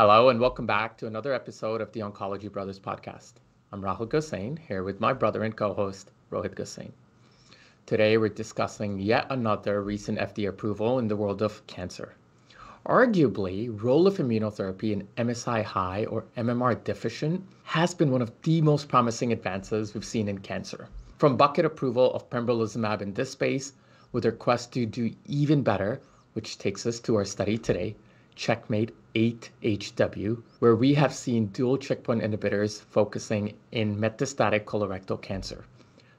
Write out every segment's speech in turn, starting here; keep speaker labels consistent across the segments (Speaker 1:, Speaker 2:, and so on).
Speaker 1: Hello, and welcome back to another episode of the Oncology Brothers podcast. I'm Rahul Gosain, here with my brother and co host, Rohit Gosain. Today, we're discussing yet another recent FDA approval in the world of cancer. Arguably, role of immunotherapy in MSI high or MMR deficient has been one of the most promising advances we've seen in cancer. From bucket approval of pembrolizumab in this space, with our quest to do even better, which takes us to our study today, CheckMate 8HW, where we have seen dual checkpoint inhibitors focusing in metastatic colorectal cancer.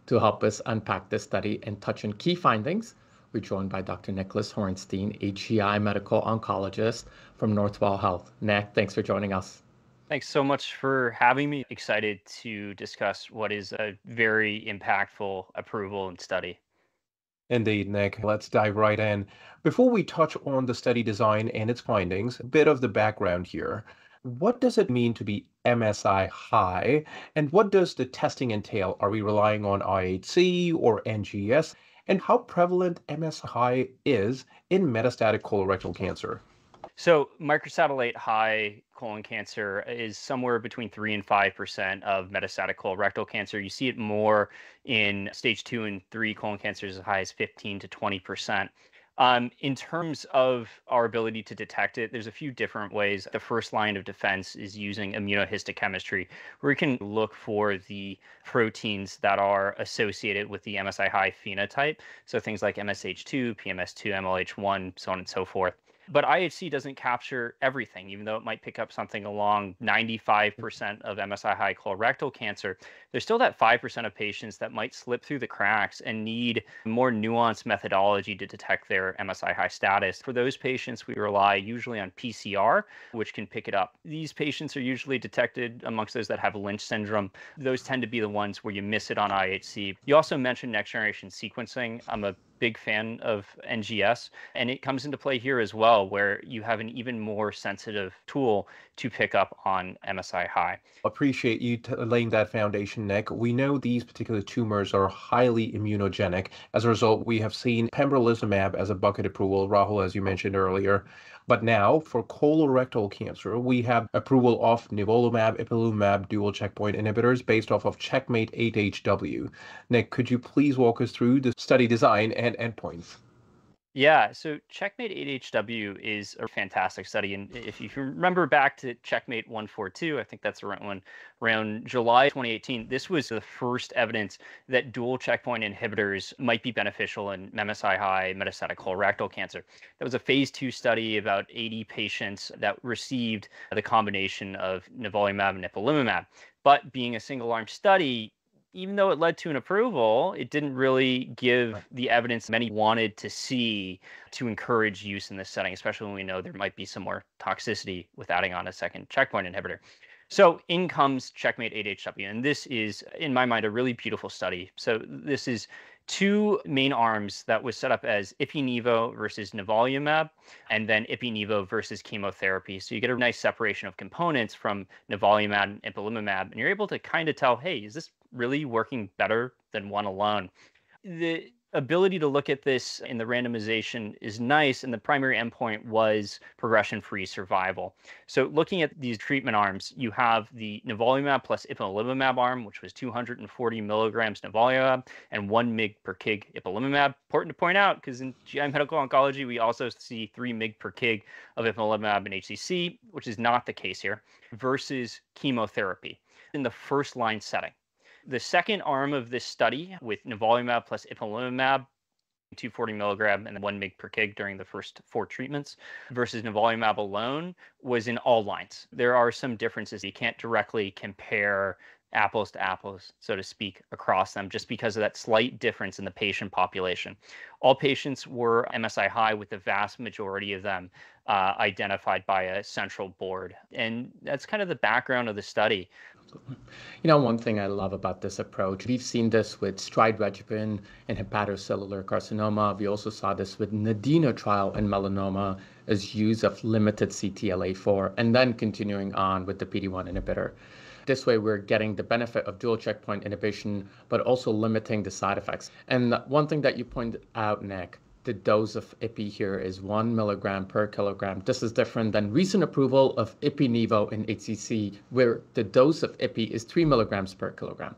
Speaker 1: To help us unpack this study and touch on key findings, we're joined by Dr. Nicholas Hornstein, GI medical oncologist from Northwell Health. Nick, thanks for joining us.
Speaker 2: Thanks so much for having me. Excited to discuss what is a very impactful approval and study.
Speaker 3: Indeed, Nick. Let's dive right in. Before we touch on the study design and its findings, a bit of the background here. What does it mean to be MSI high? And what does the testing entail? Are we relying on IHC or NGS? And how prevalent MSI high is in metastatic colorectal cancer?
Speaker 2: So, microsatellite high colon cancer is somewhere between 3 and 5% of metastatic colorectal cancer. You see it more in stage 2 and 3 colon cancers as high as 15 to 20%. Um, in terms of our ability to detect it, there's a few different ways. The first line of defense is using immunohistochemistry, where we can look for the proteins that are associated with the MSI high phenotype. So things like MSH2, PMS2, MLH1, so on and so forth. But IHC doesn't capture everything, even though it might pick up something along mm-hmm. 95% of MSI high colorectal cancer. There's still that 5% of patients that might slip through the cracks and need more nuanced methodology to detect their MSI high status. For those patients, we rely usually on PCR, which can pick it up. These patients are usually detected amongst those that have Lynch syndrome. Those tend to be the ones where you miss it on IHC. You also mentioned next generation sequencing. I'm a big fan of NGS, and it comes into play here as well, where you have an even more sensitive tool to pick up on MSI high.
Speaker 3: Appreciate you t- laying that foundation, Nick. We know these particular tumors are highly immunogenic. As a result, we have seen pembrolizumab as a bucket approval, Rahul, as you mentioned earlier. But now for colorectal cancer, we have approval of nivolumab, ipilimumab dual checkpoint inhibitors based off of Checkmate 8HW. Nick, could you please walk us through the study design and endpoints?
Speaker 2: Yeah, so Checkmate 8HW is a fantastic study. And if you remember back to Checkmate 142, I think that's around when around July 2018, this was the first evidence that dual checkpoint inhibitors might be beneficial in MSI high metastatic colorectal cancer. That was a phase two study, about 80 patients that received the combination of nivolumab and ipilimumab. But being a single arm study, even though it led to an approval, it didn't really give the evidence many wanted to see to encourage use in this setting, especially when we know there might be some more toxicity with adding on a second checkpoint inhibitor. So in comes Checkmate 8HW, and this is, in my mind, a really beautiful study. So this is two main arms that was set up as ipi-nivo versus nivolumab, and then ipi-nivo versus chemotherapy. So you get a nice separation of components from nivolumab and ipilimumab, and you're able to kind of tell, hey, is this really working better than one alone. The ability to look at this in the randomization is nice and the primary endpoint was progression-free survival. So looking at these treatment arms you have the nivolumab plus ipilimumab arm which was 240 milligrams nivolumab and 1 mg per kg ipilimumab. Important to point out because in gi medical oncology we also see 3 mg per kg of ipilimumab in hcc which is not the case here versus chemotherapy in the first line setting the second arm of this study with nivolumab plus ipilimumab 240 milligram and 1 mg per kg during the first four treatments versus nivolumab alone was in all lines. There are some differences. You can't directly compare apples to apples, so to speak, across them just because of that slight difference in the patient population. All patients were MSI high, with the vast majority of them uh, identified by a central board. And that's kind of the background of the study.
Speaker 1: You know, one thing I love about this approach, we've seen this with STRIDE regimen in hepatocellular carcinoma. We also saw this with NADINA trial in melanoma as use of limited CTLA4 and then continuing on with the PD-1 inhibitor. This way, we're getting the benefit of dual checkpoint inhibition, but also limiting the side effects. And one thing that you pointed out, Nick, the dose of IPI here is one milligram per kilogram. This is different than recent approval of IPI-NIVO in HCC, where the dose of IPI is three milligrams per kilogram.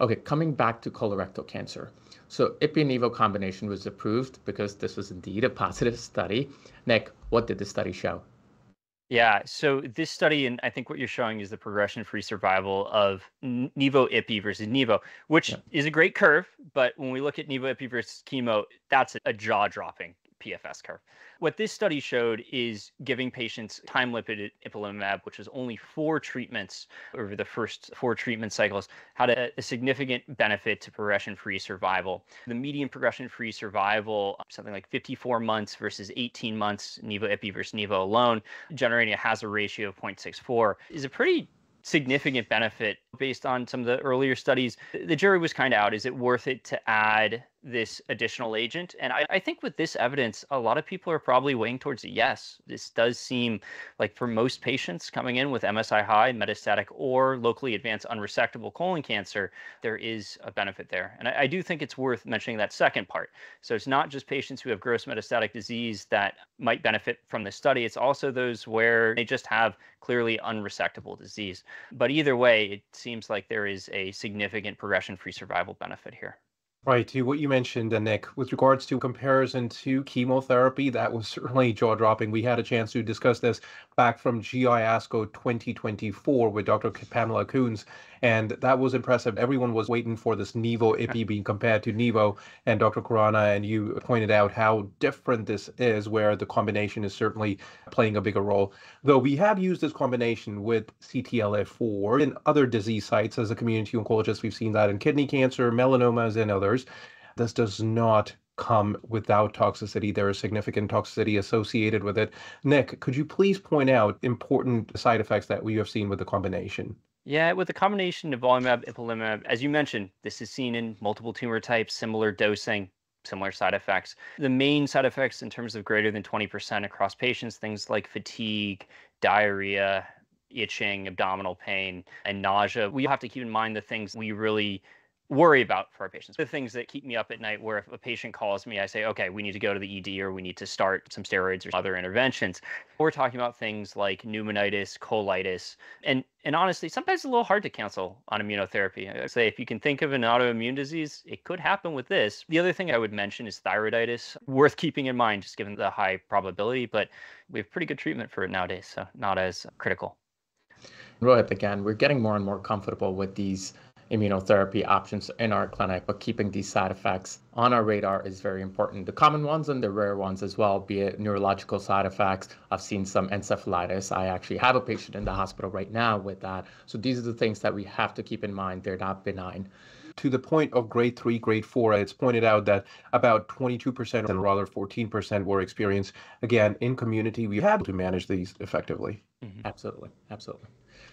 Speaker 1: Okay, coming back to colorectal cancer. So IPI-NIVO combination was approved because this was indeed a positive study. Nick, what did the study show?
Speaker 2: Yeah, so this study, and I think what you're showing is the progression-free survival of Nivo Ipi versus Nivo, which yeah. is a great curve. But when we look at Nivo Ipi versus chemo, that's a jaw-dropping PFS curve. What this study showed is giving patients time-limited ipilimumab, which was only four treatments over the first four treatment cycles, had a, a significant benefit to progression-free survival. The median progression-free survival, something like 54 months versus 18 months, Nivo Ipi versus Nivo alone, generating a hazard ratio of 0.64, is a pretty significant benefit based on some of the earlier studies. The jury was kind of out. Is it worth it to add this additional agent? And I, I, think with this evidence, a lot of people are probably weighing towards a yes. This does seem like for most patients coming in with MSI high, metastatic, or locally advanced unresectable colon cancer, there is a benefit there. And I, I do think it's worth mentioning that second part. So it's not just patients who have gross metastatic disease that might benefit from this study, it's also those where they just have clearly unresectable disease. But either way, it seems like there is a significant progression free survival benefit here.
Speaker 3: Right, to what you mentioned, uh, Nick, with regards to comparison to chemotherapy, that was certainly jaw dropping. We had a chance to discuss this back from GI ASCO 2024 with Dr. Pamela Kunz, and that was impressive. Everyone was waiting for this Nivo IPI being compared to Nivo, and Dr. Khurana and you pointed out how different this is, where the combination is certainly playing a bigger role. Though we have used this combination with CTLA4 in other disease sites as a community oncologist, we've seen that in kidney cancer, melanomas, and others. This does not come without toxicity. There is significant toxicity associated with it. Nick, could you please point out important side effects that we have seen with the combination?
Speaker 2: Yeah, with the combination of nivolumab, ipilimumab, as you mentioned, this is seen in multiple tumor types, similar dosing, similar side effects. The main side effects in terms of greater than 20% across patients, things like fatigue, diarrhea, itching, abdominal pain, and nausea. We have to keep in mind the things we really worry about for our patients. The things that keep me up at night where if a patient calls me, I say, okay, we need to go to the ED or we need to start some steroids or other interventions. We're talking about things like pneumonitis, colitis, and and honestly, sometimes it's a little hard to cancel on immunotherapy. I say if you can think of an autoimmune disease, it could happen with this. The other thing I would mention is thyroiditis, worth keeping in mind just given the high probability, but we have pretty good treatment for it nowadays, so not as critical.
Speaker 1: Rohit, again, we're getting more and more comfortable with these immunotherapy options in our clinic, but keeping these side effects on our radar is very important. The common ones and the rare ones as well, be it neurological side effects. I've seen some encephalitis. I actually have a patient in the hospital right now with that. So these are the things that we have to keep in mind. They're not benign
Speaker 3: to the point of grade three, grade four, it's pointed out that about 22% and rather 14% were experienced. Again, in community, we had to manage these effectively.
Speaker 1: Mm-hmm. Absolutely. Absolutely.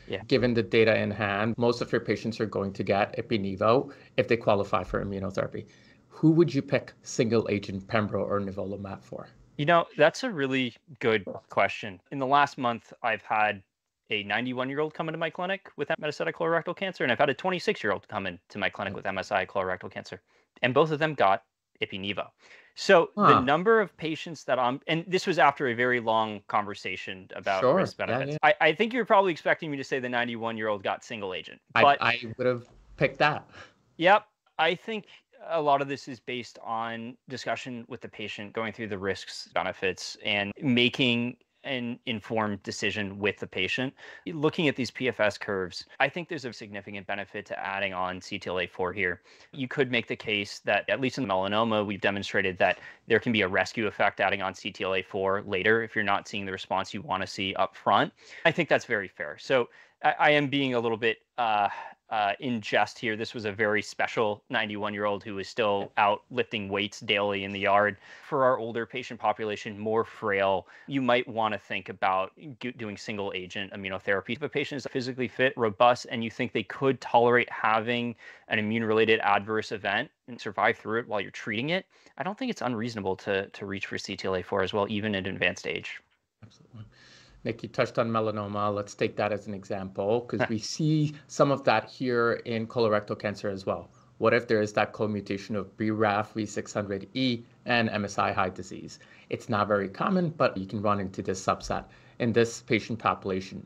Speaker 1: Yeah. Given the data in hand, most of your patients are going to get Ipi-Nivo if they qualify for immunotherapy. Who would you pick single agent Pembro or Nivolumab for?
Speaker 2: You know, that's a really good question. In the last month, I've had a 91 year old come into my clinic with metastatic colorectal cancer, and I've had a 26 year old come into my clinic mm. with MSI colorectal cancer. And both of them got Ipi-Nivo. So huh. the number of patients that I'm, and this was after a very long conversation about sure. risk benefits. Yeah, yeah. I, I, think you're probably expecting me to say the 91 year old got single agent. But
Speaker 1: I, I would have picked that.
Speaker 2: Yep. I think a lot of this is based on discussion with the patient, going through the risks, benefits, and making an informed decision with the patient. Looking at these PFS curves, I think there's a significant benefit to adding on CTLA4 here. You could make the case that, at least in melanoma, we've demonstrated that there can be a rescue effect adding on CTLA4 later if you're not seeing the response you want to see up front. I think that's very fair. So I, I am being a little bit uh, uh, in jest here. This was a very special 91 year old who was still out lifting weights daily in the yard. For our older patient population, more frail, you might want to think about doing single agent immunotherapy. If a patient is physically fit, robust, and you think they could tolerate having an immune related adverse event and survive through it while you're treating it, I don't think it's unreasonable to, to reach for CTLA4 as well, even at advanced age.
Speaker 1: Absolutely. Nick, you touched on melanoma. Let's take that as an example because we see some of that here in colorectal cancer as well. what if there is that co-mutation of BRAF V600E and MSI high disease? It's not very common, but you can run into this subset in this patient population.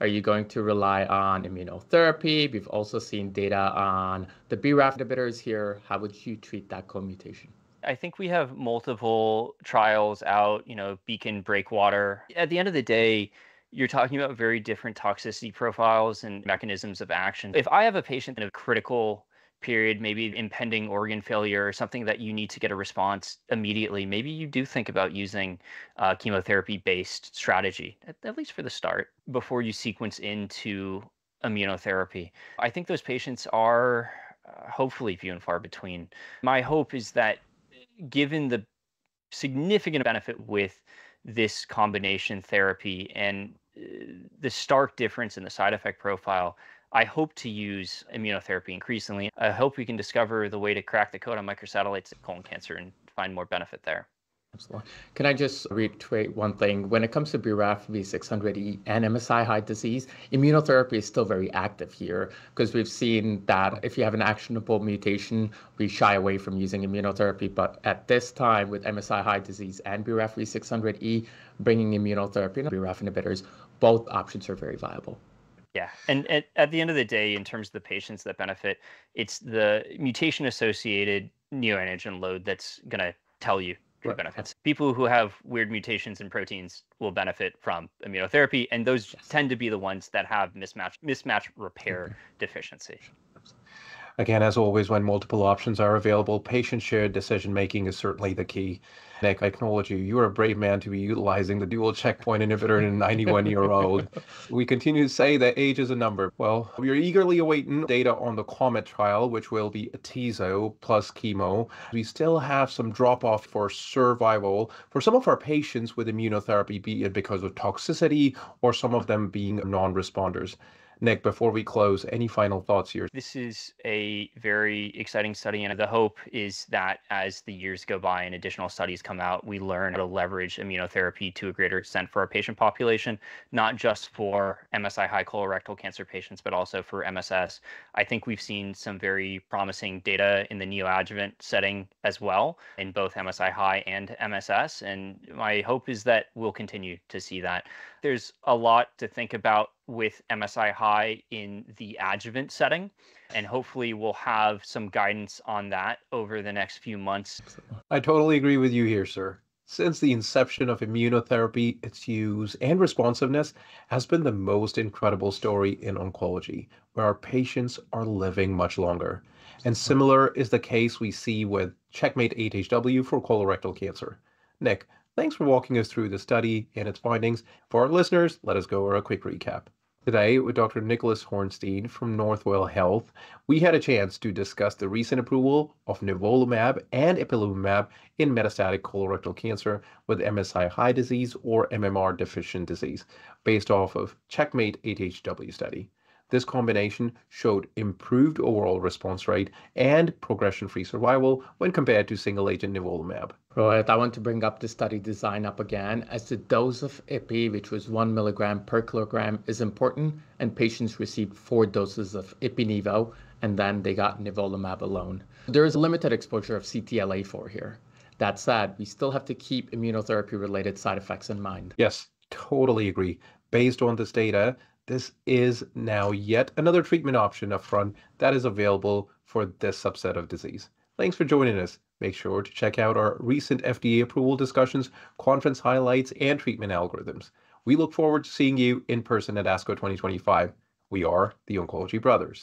Speaker 1: Are you going to rely on immunotherapy? We've also seen data on the BRAF inhibitors here. How would you treat that co-mutation?
Speaker 2: I think we have multiple trials out, you know, Beacon, Breakwater. At the end of the day, you're talking about very different toxicity profiles and mechanisms of action. If I have a patient in a critical period, maybe impending organ failure or something that you need to get a response immediately, maybe you do think about using uh, chemotherapy based strategy, at, at least for the start, before you sequence into immunotherapy. I think those patients are uh, hopefully few and far between. My hope is that given the significant benefit with this combination therapy and uh, the stark difference in the side effect profile, I hope to use immunotherapy increasingly. I hope we can discover the way to crack the code on microsatellites colon cancer and find more benefit there.
Speaker 1: Can I just reiterate one thing? When it comes to BRAF V600E and MSI high disease, immunotherapy is still very active here because we've seen that if you have an actionable mutation, we shy away from using immunotherapy. But at this time, with MSI high disease and BRAF V600E, bringing immunotherapy and BRAF inhibitors, both options are very viable.
Speaker 2: Yeah, and, and at the end of the day, in terms of the patients that benefit, it's the mutation associated neoantigen load that's going to tell you right. benefits. People who have weird mutations in proteins will benefit from immunotherapy, and those yes. tend to be the ones that have mismatch mismatch repair okay. deficiency.
Speaker 3: Again, as always, when multiple options are available, patient shared decision making is certainly the key. Nick, I acknowledge you. You are a brave man to be utilizing the dual checkpoint inhibitor in a 91 year old. We continue to say that age is a number. Well, we are eagerly awaiting data on the COMMIT trial, which will be atezo plus chemo. We still have some drop off for survival for some of our patients with immunotherapy, be it because of toxicity or some of them being non responders. Nick, before we close, any final thoughts here?
Speaker 2: This is a very exciting study, and the hope is that as the years go by and additional studies come out, we learn how to leverage immunotherapy to a greater extent for our patient population, not just for MSI high colorectal cancer patients, but also for MSS. I think we've seen some very promising data in the neoadjuvant setting as well, in both MSI high and MSS, and my hope is that we'll continue to see that. There's a lot to think about with MSI high in the adjuvant setting. And hopefully, we'll have some guidance on that over the next few months.
Speaker 3: I totally agree with you here, sir. Since the inception of immunotherapy, its use and responsiveness has been the most incredible story in oncology, where our patients are living much longer. And similar is the case we see with Checkmate 8HW for colorectal cancer. Nick, thanks for walking us through the study and its findings. For our listeners, let us go over a quick recap. Today, with Dr. Nicholas Hornstein from Northwell Health, we had a chance to discuss the recent approval of nivolumab and ipilimumab in metastatic colorectal cancer with MSI high disease or MMR deficient disease, based off of Checkmate 8HW study. This combination showed improved overall response rate and progression-free survival when compared to single-agent nivolumab.
Speaker 1: Right, I want to bring up the study design up again as the dose of IPI, which was one milligram per kilogram, is important, and patients received four doses of IPI-NIVO, and then they got nivolumab alone. There is limited exposure of CTLA-4 here. That said, we still have to keep immunotherapy-related side effects in mind.
Speaker 3: Yes, totally agree. Based on this data, this is now yet another treatment option upfront that is available for this subset of disease. Thanks for joining us. Make sure to check out our recent FDA approval discussions, conference highlights, and treatment algorithms. We look forward to seeing you in person at ASCO 2025. We are the Oncology Brothers.